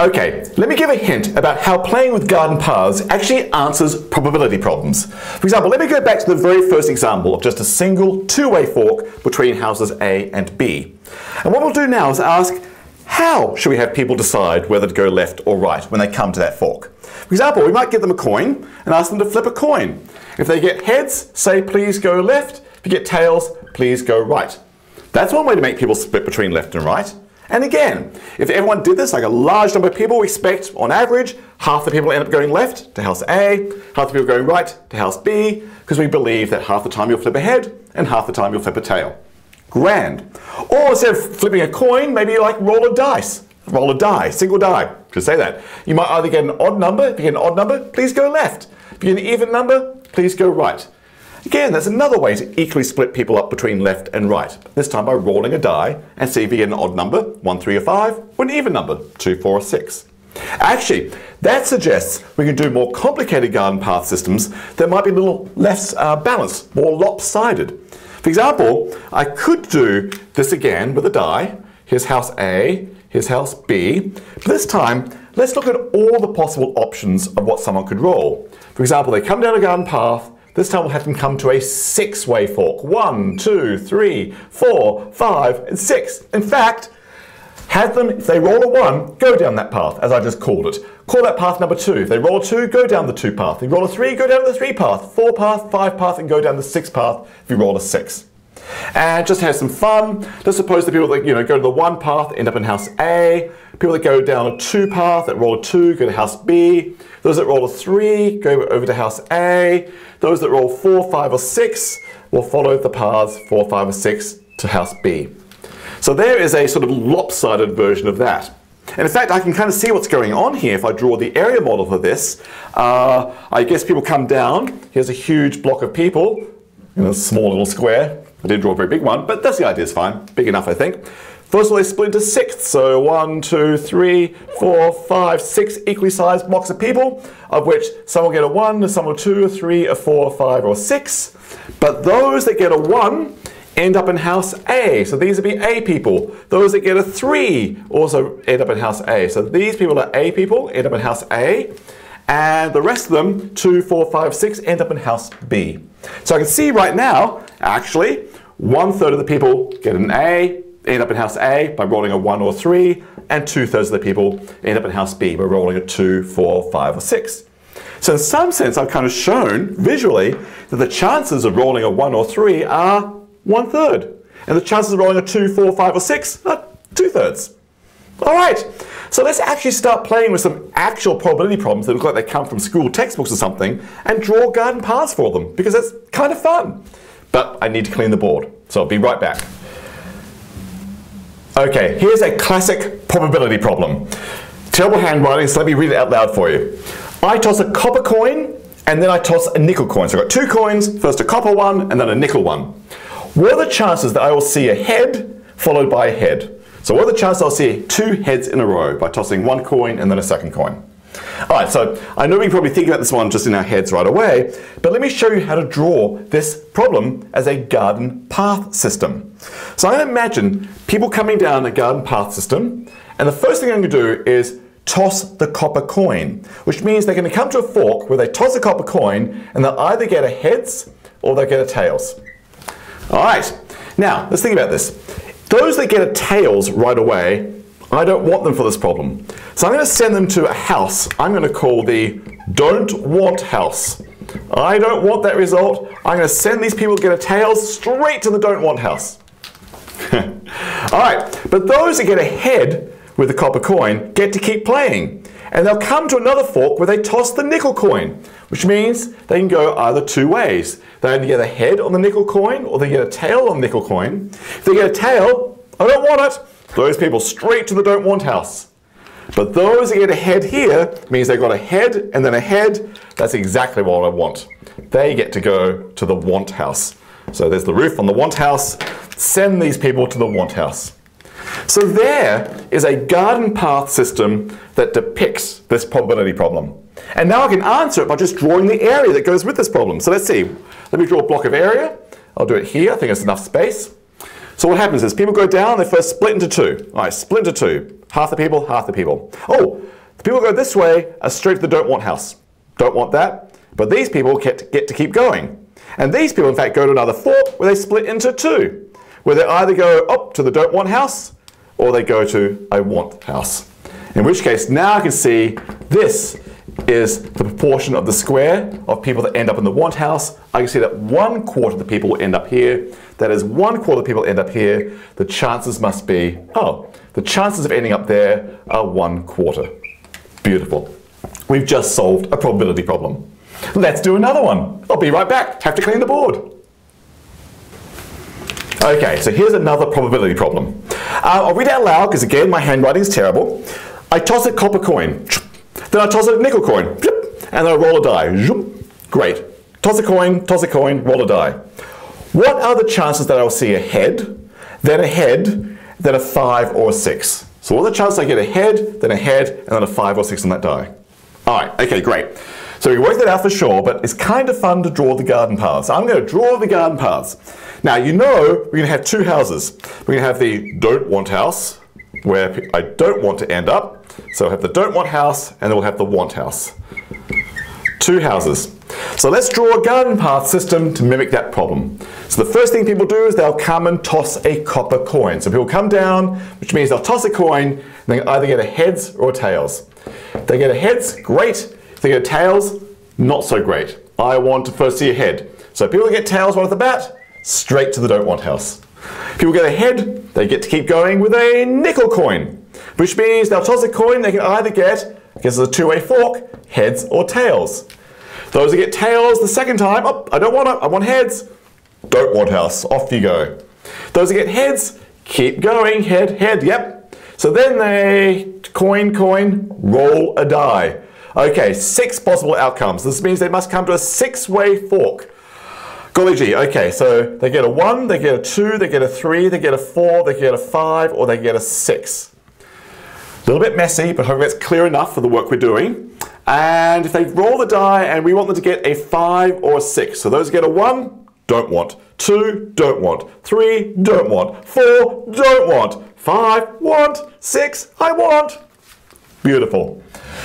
Okay, let me give a hint about how playing with garden paths actually answers probability problems. For example, let me go back to the very first example of just a single two-way fork between houses A and B. And what we'll do now is ask, how should we have people decide whether to go left or right when they come to that fork? For example, we might give them a coin and ask them to flip a coin. If they get heads, say please go left. If you get tails, please go right. That's one way to make people split between left and right. And again, if everyone did this, like a large number of people, we expect on average, half the people end up going left to house A, half the people going right to house B, because we believe that half the time you'll flip a head and half the time you'll flip a tail. Grand. Or instead of flipping a coin, maybe you like roll a dice. Roll a die, single die, to say that. You might either get an odd number. If you get an odd number, please go left. If you get an even number, please go right. Again, that's another way to equally split people up between left and right. This time by rolling a die and see if you get an odd number, 1, 3 or 5, or an even number, 2, 4 or 6. Actually, that suggests we can do more complicated garden path systems that might be a little less uh, balanced, more lopsided. For example, I could do this again with a die. Here's house A, here's house B. But this time, let's look at all the possible options of what someone could roll. For example, they come down a garden path, this time we'll have them come to a six-way fork. One, two, three, four, five, and six. In fact, have them, if they roll a one, go down that path, as I just called it. Call that path number two. If they roll a two, go down the two path. If you roll a three, go down the three path. Four path, five path, and go down the six path if you roll a six. And just have some fun. Let's suppose the people that you know go to the one path end up in house A. People that go down a two path that roll a two go to house B. Those that roll a three go over to house A. Those that roll four, five, or six will follow the paths four, five, or six to house B. So there is a sort of lopsided version of that. And in fact, I can kind of see what's going on here if I draw the area model for this. Uh, I guess people come down. Here's a huge block of people in a small little square. I didn't draw a very big one, but that's the idea is fine. Big enough, I think. First of all, they split into sixths. So one, two, three, four, five, six equally sized blocks of people, of which some will get a one, some will two, a three, a four, a five, or six. But those that get a one end up in house A. So these would be A people. Those that get a three also end up in house A. So these people are A people, end up in house A. And the rest of them, two, four, five, six, end up in house B. So I can see right now, actually, one third of the people get an A, end up in house A by rolling a 1 or 3, and two thirds of the people end up in house B by rolling a 2, 4, 5, or 6. So in some sense, I've kind of shown visually that the chances of rolling a 1 or 3 are one third. And the chances of rolling a 2, 4, 5, or 6 are two thirds. All right, so let's actually start playing with some actual probability problems that look like they come from school textbooks or something and draw garden paths for them because it's kind of fun. But I need to clean the board, so I'll be right back. Okay, here's a classic probability problem. Terrible handwriting, so let me read it out loud for you. I toss a copper coin and then I toss a nickel coin. So I've got two coins, first a copper one and then a nickel one. What are the chances that I will see a head followed by a head? So what are the chances I'll see two heads in a row by tossing one coin and then a second coin? All right, so I know we probably think about this one just in our heads right away, but let me show you how to draw this problem as a garden path system. So I imagine people coming down a garden path system, and the first thing I'm going to do is toss the copper coin, which means they're going to come to a fork where they toss a copper coin, and they'll either get a heads or they'll get a tails. All right, now let's think about this. Those that get a tails right away I don't want them for this problem. So I'm going to send them to a house I'm going to call the don't want house. I don't want that result. I'm going to send these people get a tails straight to the don't want house. All right, but those that get a head with the copper coin get to keep playing. And they'll come to another fork where they toss the nickel coin, which means they can go either two ways. They either get a head on the nickel coin or they get a tail on the nickel coin. If they get a tail, I don't want it. Those people straight to the don't want house. But those that get a head here means they've got a head and then a head. That's exactly what I want. They get to go to the want house. So there's the roof on the want house. Send these people to the want house. So there is a garden path system that depicts this probability problem. And now I can answer it by just drawing the area that goes with this problem. So let's see. Let me draw a block of area. I'll do it here. I think it's enough space. So what happens is people go down, they first split into two. All right, split into two. Half the people, half the people. Oh, the people go this way are straight to the don't want house. Don't want that. But these people get, get to keep going. And these people, in fact, go to another fork where they split into two, where they either go up to the don't want house or they go to a want house. In which case, now I can see this is the proportion of the square of people that end up in the want house. I can see that one quarter of the people will end up here. That is one quarter of people end up here. The chances must be, oh, the chances of ending up there are one quarter. Beautiful. We've just solved a probability problem. Let's do another one. I'll be right back. Have to clean the board. Okay, so here's another probability problem. Uh, I'll read out loud because again, my handwriting is terrible. I toss a copper coin. Then I toss a nickel coin. And then I roll a die. Great. Toss a coin, toss a coin, roll a die. What are the chances that I'll see a head, then a head, then a five or a six? So what are the chances I get a head, then a head, and then a five or six on that die? All right, okay, great. So we worked that out for sure, but it's kind of fun to draw the garden paths. I'm going to draw the garden paths. Now you know we're going to have two houses. We're going to have the don't want house, where I don't want to end up. So I have the don't want house, and then we'll have the want house. Two houses. So let's draw a garden path system to mimic that problem. So the first thing people do is they'll come and toss a copper coin. So people come down, which means they'll toss a coin, and they either get a heads or a tails. If they get a heads, great. If they get a tails, not so great. I want to first see a head. So people get tails right off the bat, straight to the don't want house. People get a head, they get to keep going with a nickel coin, which means they'll toss a coin, they can either get, because it's a two-way fork, heads or tails. Those that get tails the second time, oh, I don't want it, I want heads. Don't want house, off you go. Those that get heads, keep going, head, head, yep. So then they coin, coin, roll a die. Okay, six possible outcomes. This means they must come to a six-way fork. Golly gee, okay, so they get a one, they get a two, they get a three, they get a four, they get a five, or they get a six. A little bit messy, but hopefully that's clear enough for the work we're doing. And if they roll the die and we want them to get a five or a six, so those get a one, don't want. Two, don't want. Three, don't want. Four, don't want. Five, want. Six, I want. Beautiful.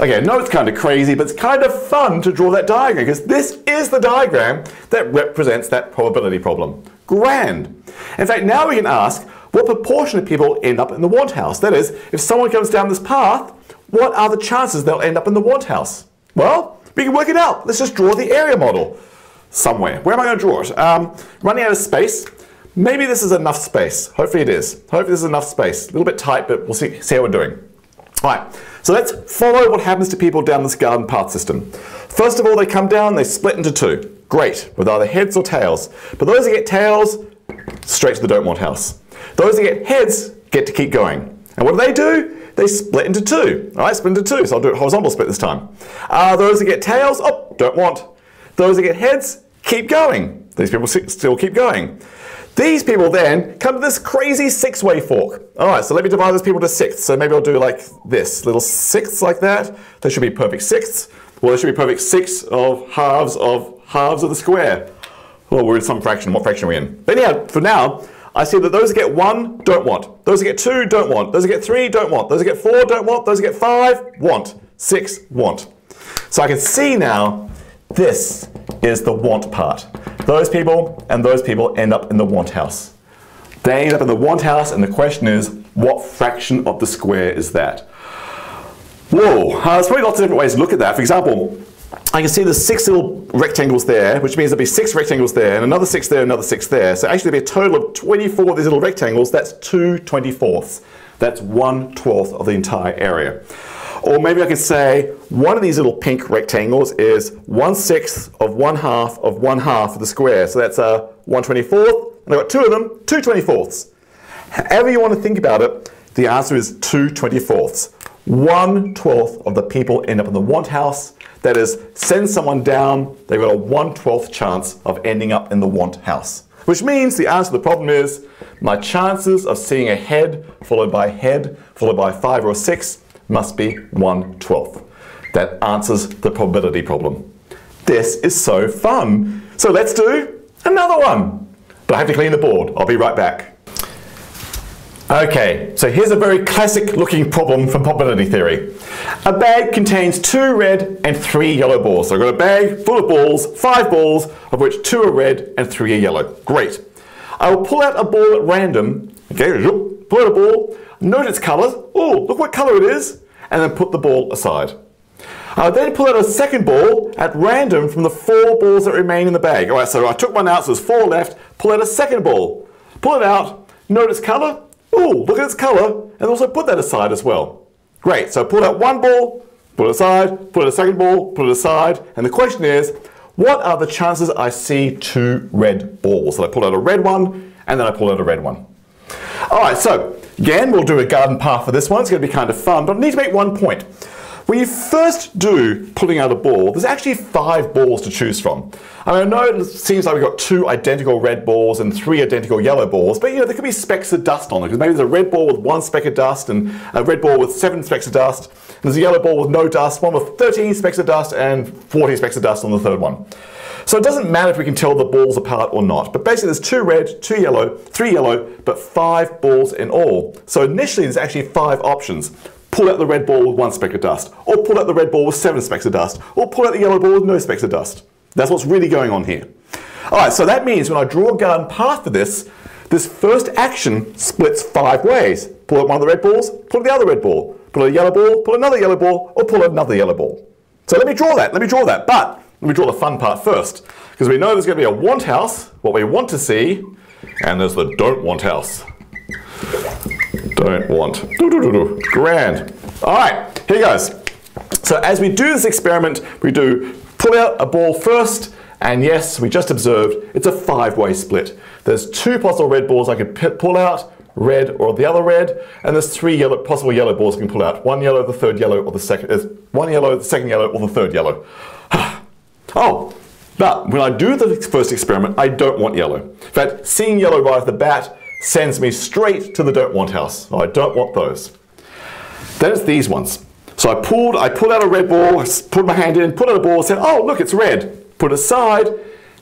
Okay, I know it's kind of crazy, but it's kind of fun to draw that diagram because this is the diagram that represents that probability problem. Grand. In fact, now we can ask what proportion of people end up in the want house? That is, if someone comes down this path, what are the chances they'll end up in the want house? Well, we can work it out. Let's just draw the area model somewhere. Where am I going to draw it? Um, running out of space. Maybe this is enough space. Hopefully it is. Hopefully this is enough space. A little bit tight, but we'll see, see how we're doing. All right, so let's follow what happens to people down this garden path system. First of all, they come down, they split into two. Great, with either heads or tails. But those that get tails, straight to the don't want house. Those that get heads get to keep going. And what do they do? They split into two. All right, split into two, so I'll do it horizontal split this time. Uh, those that get tails, oh, don't want. Those that get heads, keep going. These people still keep going. These people then come to this crazy six-way fork. All right, so let me divide those people to sixths. So maybe I'll do like this, little sixths like that. They should be perfect sixths. Well, they should be perfect six of halves of halves of the square. Well, we're in some fraction. What fraction are we in? But yeah, for now, I see that those that get one, don't want. Those that get two, don't want. Those that get three, don't want. Those that get four, don't want. Those that get five, want. Six, want. So I can see now this is the want part. Those people and those people end up in the want house. They end up in the want house, and the question is, what fraction of the square is that? Whoa, uh, there's probably lots of different ways to look at that. For example, I can see the six little rectangles there, which means there'll be six rectangles there, and another six there, another six there. So actually there'll be a total of 24 of these little rectangles. That's two 24ths. That's one twelfth of the entire area. Or maybe I could say one of these little pink rectangles is 1 sixth of 1 half of 1 half of the square. So that's a 1 24th, and I've got two of them, 2 24ths. However you want to think about it, the answer is 2 24ths. 1 12th of the people end up in the want house. That is, send someone down, they've got a 1 12th chance of ending up in the want house. Which means the answer to the problem is my chances of seeing a head followed by head followed by 5 or 6 must be 1 12th. That answers the probability problem. This is so fun. So let's do another one. But I have to clean the board. I'll be right back. Okay, so here's a very classic looking problem from probability theory. A bag contains two red and three yellow balls. So I've got a bag full of balls, five balls, of which two are red and three are yellow. Great. I will pull out a ball at random. Okay, pull out a ball, note its colours. Oh, look what colour it is. And then put the ball aside. I'll then pull out a second ball at random from the four balls that remain in the bag. All right, so I took one out, so there's four left. Pull out a second ball. Pull it out, note its colour. Oh, look at its colour, and also put that aside as well. Great, so I pull out one ball, put it aside, put out a second ball, put it aside, and the question is, what are the chances I see two red balls? So I pull out a red one, and then I pull out a red one. All right, so again, we'll do a garden path for this one. It's going to be kind of fun, but I need to make one point. When you first do pulling out a ball, there's actually five balls to choose from. I, mean, I know it seems like we've got two identical red balls and three identical yellow balls, but you know, there could be specks of dust on it, because maybe there's a red ball with one speck of dust and a red ball with seven specks of dust, and there's a yellow ball with no dust, one with 13 specks of dust and 40 specks of dust on the third one. So it doesn't matter if we can tell the balls apart or not. But basically there's two red, two yellow, three yellow, but five balls in all. So initially there's actually five options pull out the red ball with one speck of dust, or pull out the red ball with seven specks of dust, or pull out the yellow ball with no specks of dust. That's what's really going on here. All right, so that means when I draw a garden path for this, this first action splits five ways. Pull out one of the red balls, pull out the other red ball, pull out a yellow ball, pull another yellow ball, or pull out another yellow ball. So let me draw that, let me draw that. But let me draw the fun part first, because we know there's going to be a want house, what we want to see, and there's the don't want house. Don't want. Doo -doo -doo Grand. All right, here goes. So as we do this experiment, we do pull out a ball first, and yes, we just observed it's a five-way split. There's two possible red balls I could pull out, red or the other red, and there's three yellow, possible yellow balls I can pull out. One yellow, the third yellow, or the second, uh, one yellow, the second yellow, or the third yellow. oh, but when I do the first experiment, I don't want yellow. In fact, seeing yellow right off the bat sends me straight to the don't want house. Oh, I don't want those. Then it's these ones. So I pulled, I pulled out a red ball, put my hand in, put out a ball, said, oh, look, it's red. Put it aside.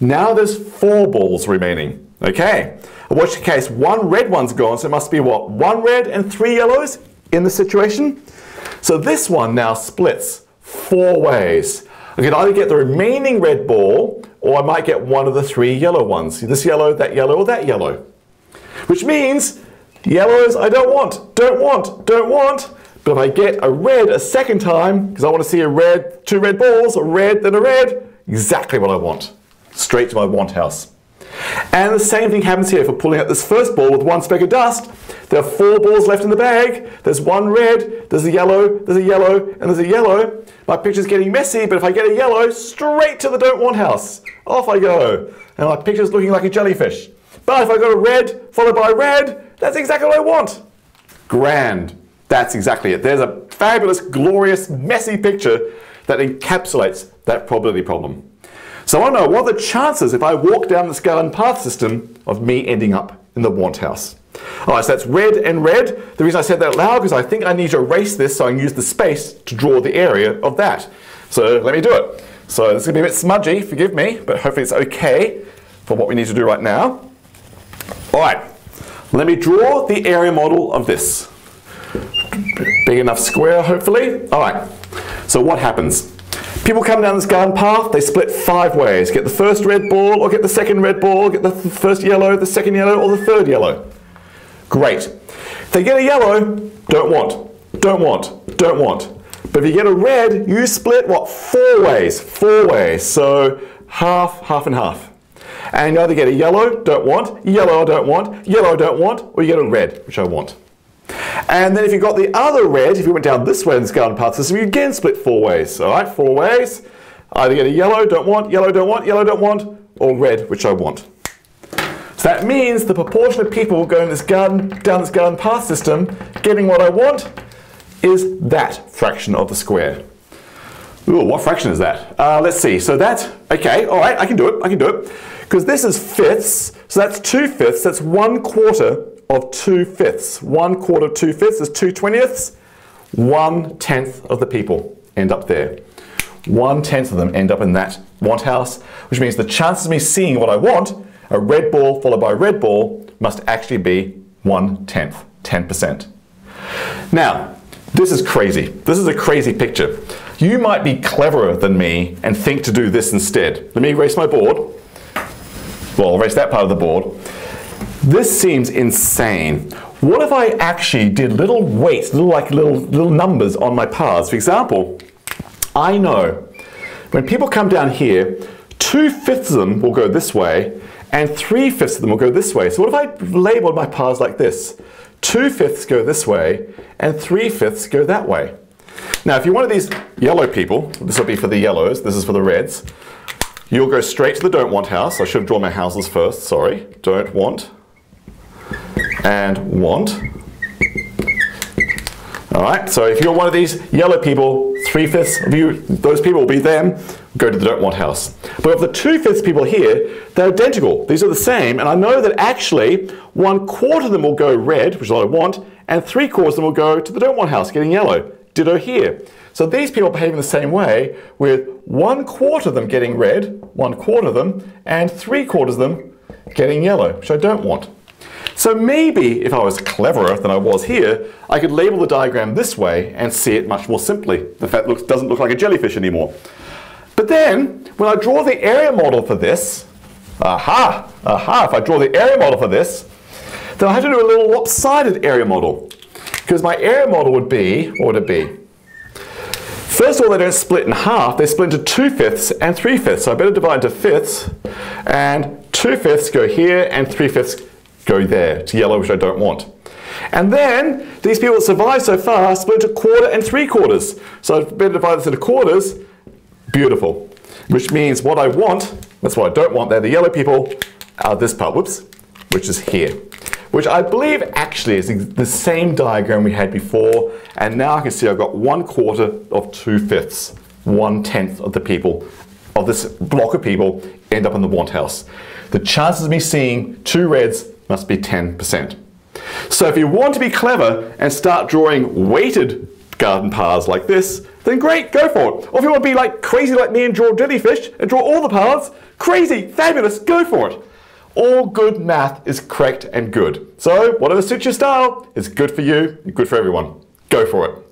Now there's four balls remaining. Okay. I In which case, one red one's gone, so it must be what? One red and three yellows in the situation? So this one now splits four ways. I can either get the remaining red ball, or I might get one of the three yellow ones. This yellow, that yellow, or that yellow. Which means yellows I don't want, don't want, don't want. But if I get a red a second time, because I want to see a red, two red balls, a red, then a red, exactly what I want. Straight to my want house. And the same thing happens here for pulling out this first ball with one speck of dust. There are four balls left in the bag. There's one red, there's a yellow, there's a yellow, and there's a yellow. My picture's getting messy, but if I get a yellow, straight to the don't want house. Off I go. And my picture's looking like a jellyfish. But if I got a red followed by red, that's exactly what I want. Grand. That's exactly it. There's a fabulous, glorious, messy picture that encapsulates that probability problem. So I know what are the chances if I walk down this garden path system of me ending up in the want house. All right, so that's red and red. The reason I said that loud because I think I need to erase this so I can use the space to draw the area of that. So let me do it. So this is going to be a bit smudgy, forgive me, but hopefully it's okay for what we need to do right now. All right, let me draw the area model of this. Big enough square, hopefully. All right, so what happens? People come down this garden path, they split five ways. Get the first red ball, or get the second red ball, get the first yellow, the second yellow, or the third yellow. Great. If they get a yellow, don't want, don't want, don't want. But if you get a red, you split, what, four ways, four ways. So half, half and half. And you either get a yellow, don't want, yellow, I don't want, yellow, don't want, or you get a red, which I want. And then if you got the other red, if you went down this way in this garden path system, you again split four ways. All right, four ways. Either get a yellow, don't want, yellow, don't want, yellow, don't want, or red, which I want. So that means the proportion of people going this garden, down this garden path system, getting what I want, is that fraction of the square. Ooh, what fraction is that? Uh, let's see. So that, okay, all right, I can do it, I can do it. Because this is fifths, so that's two fifths, that's one quarter of two fifths. One quarter of two fifths is two twentieths. One tenth of the people end up there. One tenth of them end up in that want house, which means the chances of me seeing what I want, a red ball followed by a red ball, must actually be one tenth. 10%. Now, this is crazy. This is a crazy picture. You might be cleverer than me and think to do this instead. Let me erase my board. Well, erase that part of the board. This seems insane. What if I actually did little weights, little like little little numbers on my paths? For example, I know when people come down here, two-fifths of them will go this way, and three-fifths of them will go this way. So what if I labeled my paths like this? Two-fifths go this way, and three-fifths go that way. Now, if you're one of these yellow people, this will be for the yellows, this is for the reds, you'll go straight to the don't want house. I should have drawn my houses first, sorry. Don't want and want. All right, so if you're one of these yellow people, three-fifths of you, those people will be them, go to the don't want house. But of the two-fifths people here, they're identical. These are the same, and I know that actually one quarter of them will go red, which is what I want, and three quarters of them will go to the don't want house, getting yellow. Ditto here. So these people behave in the same way, with one quarter of them getting red, one quarter of them, and three quarters of them getting yellow, which I don't want. So maybe if I was cleverer than I was here, I could label the diagram this way and see it much more simply. The fact looks, doesn't look like a jellyfish anymore. But then, when I draw the area model for this, aha, aha, if I draw the area model for this, then I have to do a little lopsided area model. Because my area model would be, what would it be? First of all, they don't split in half, they split into two fifths and three fifths. So I better divide into fifths, and two fifths go here, and three fifths go there to yellow, which I don't want. And then these people that survive so far split into quarter and three quarters. So I've better divide this into quarters. Beautiful. Which means what I want, that's what I don't want, they're the yellow people, are this part, whoops, which is here. Which I believe actually is the same diagram we had before. And now I can see I've got one quarter of two fifths, one tenth of the people, of this block of people end up in the want house. The chances of me seeing two reds must be 10%. So if you want to be clever and start drawing weighted garden paths like this, then great, go for it. Or if you want to be like crazy like me and draw jellyfish and draw all the paths, crazy, fabulous, go for it. All good math is correct and good. So whatever suits your style is good for you and good for everyone. Go for it.